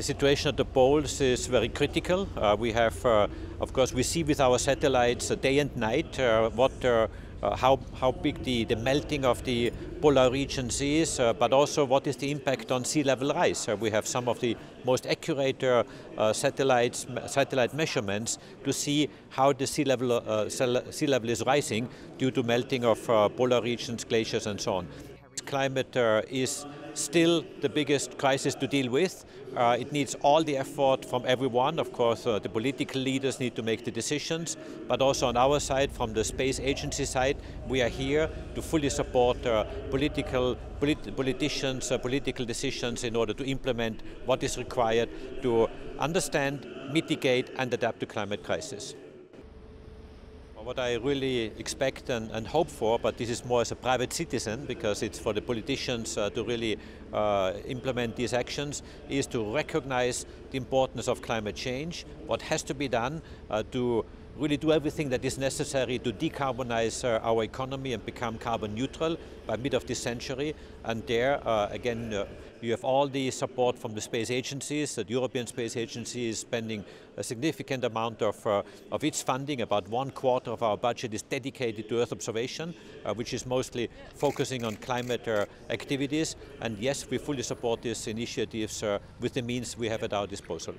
The situation at the poles is very critical. Uh, we have, uh, of course, we see with our satellites uh, day and night uh, what, uh, uh, how, how big the, the melting of the polar regions is, but also what is the impact on sea level rise. we have some of the most accurate satellites, satellite measurements to see how the sea level, sea level is rising due to melting of polar regions, glaciers and so on. Climate is still the biggest crisis to deal with. Uh, it needs all the effort from everyone. Of course, uh, the political leaders need to make the decisions, but also on our side, from the space agency side, we are here to fully support uh, political polit politicians, uh, political decisions in order to implement what is required to understand, mitigate and adapt to climate crisis. What I really expect and, and, hope for, but this is more as a private citizen because it's for the politicians uh, to really uh, implement these actions, is to recognize the importance of climate change, what has to be done uh, to really do everything that is necessary to decarbonize uh, our economy and become carbon neutral by mid of this century. And there, uh, again, uh, you have all the support from the space agencies. The European Space Agency is spending a significant amount of, uh, of its funding. About one quarter of our budget is dedicated to Earth observation, uh, which is mostly focusing on climate uh, activities. And yes, we fully support these initiatives with the means we have at our disposal.